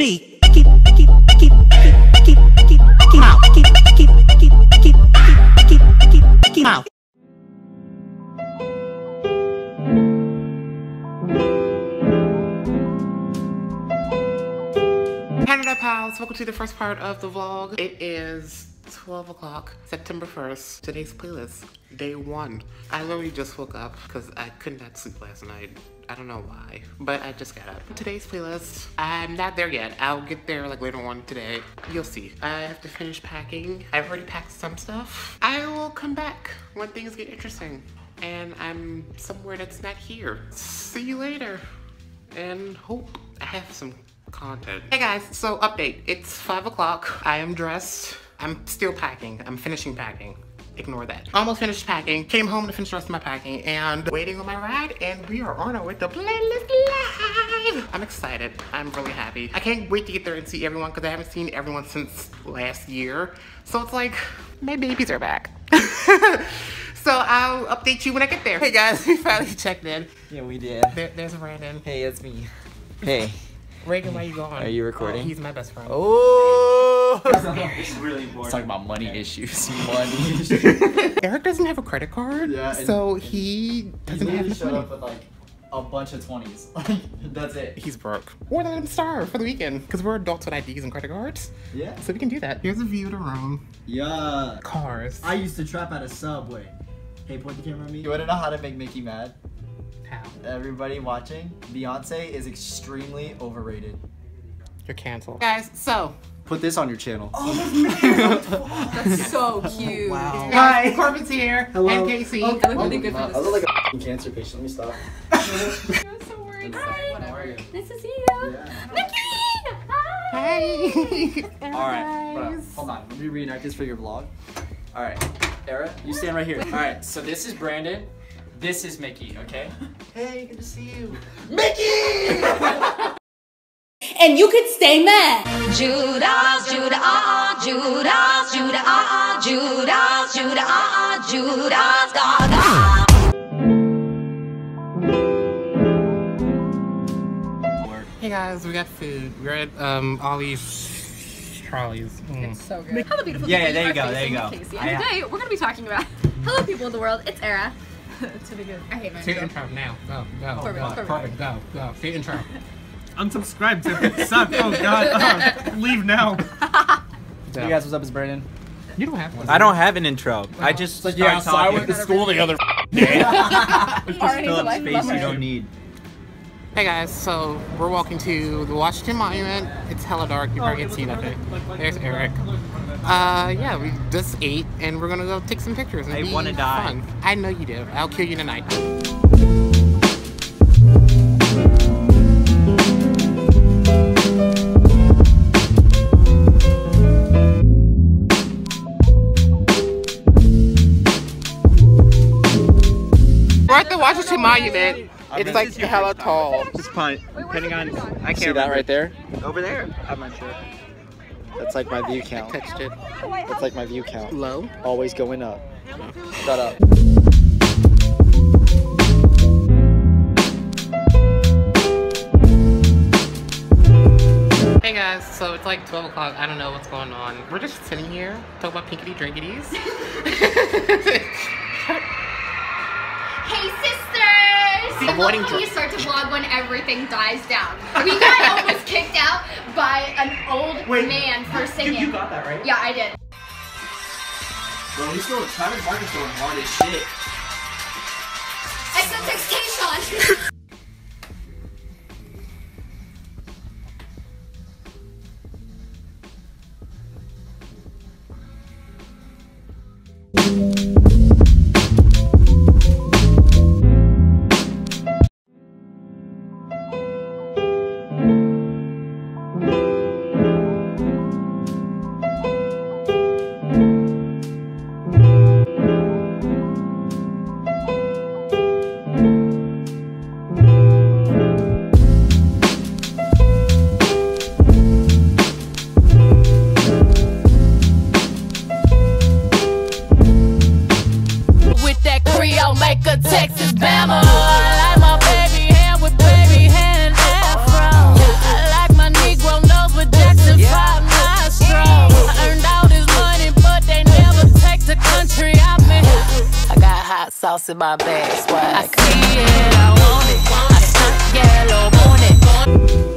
Mouse. Canada pals, welcome to the first part of the vlog. It is 12 o'clock, September 1st. Today's playlist, day one. I literally just woke up because I could not sleep last night. I don't know why, but I just got up. Today's playlist, I'm not there yet. I'll get there like later on today. You'll see. I have to finish packing. I've already packed some stuff. I will come back when things get interesting. And I'm somewhere that's not here. See you later. And hope I have some content. Hey guys, so update. It's five o'clock. I am dressed. I'm still packing. I'm finishing packing. Ignore that. Almost finished packing. Came home to finish the rest of my packing and waiting on my ride and we are on our way to Playlist Live. I'm excited. I'm really happy. I can't wait to get there and see everyone because I haven't seen everyone since last year. So it's like, my babies are back. so I'll update you when I get there. Hey guys, we finally checked in. Yeah, we did. There, there's Brandon. Hey, it's me. Hey. Reagan, why you going? Are you recording? Oh, he's my best friend. Oh! It's really important. Let's talk about money issues. Money issues. Eric doesn't have a credit card, Yeah, and- so he doesn't have enough money. with like a bunch of 20s. That's it. He's broke. Or let him starve for the weekend, because we're adults with IDs and credit cards, Yeah. so we can do that. Here's a view of the room. Yeah. Cars. I used to trap at a subway. Hey, point the camera at me. You wanna know how to make Mickey mad? How? Everybody watching, Beyonce is extremely overrated. You're canceled. Guys, so. Put this on your channel. Oh, that's so cute. Wow. Hi, Corbin's here. Hello. And Casey. I look really good for I look like a cancer patient. Let me stop. I'm so worried. Hi. Whatever. How are you? Nice to see you. Mickey! Hi! Hey. Alright, hold on. Let me reenact this for your vlog. Alright, Era, you stand right here. Alright, so this is Brandon. This is Mickey, okay? Hey, good to see you. Mickey! and you could stay mad. Judas, Judah, Judas, Judah, Judas, Judah, Judas, Gaga. Hey guys, we got food. We're at um Ollie's Charlie's. Mm. So good. Hello, beautiful Yeah, people. there you go, there you go. Casey. I- And today, we're going to be talking about Hello, people of the world. It's Era. to be good. I hate my Say intro. intro now. Go, go, Corbin, go. Corbin. Corbin, go, go. Say intro. Unsubscribe to it. Suck. Oh god. Oh, leave now. Go. Hey guys, what's up? It's Brandon. You don't have one. I don't have an intro. I just Like, yeah, so I talking. went to school the other Already Fill to up space love you don't need. Hey guys, so we're walking to the Washington Monument. It's hella dark. You probably can't see nothing. There's Eric. Uh, yeah, we just ate, and we're gonna go take some pictures. And I wanna die. Fun. I know you do. I'll kill you tonight. We're at the Washington Monument. It's like hella tall. Just punt. Depending on, I can't See that right there? Over there. I'm not sure. That's like my view count. Touched it. That's like my view count. Low. Always going up. Shut up. Hey guys, so it's like 12 o'clock. I don't know what's going on. We're just sitting here, talking about pinkity drinkities. Hey! Avoiding I love when you start to vlog when everything dies down. We got almost kicked out by an old man for singing. You got that right? Yeah, I did. Bro, he's still Travis Barker's going hard as shit. that Creole, make a Texas Bama. I like my baby hair with baby afro. I like my Negro with Jackson 5. I earned all this money, but they never take the country. I got hot sauce in my bag, swag. I see it, I want it. I stunt yellow on it.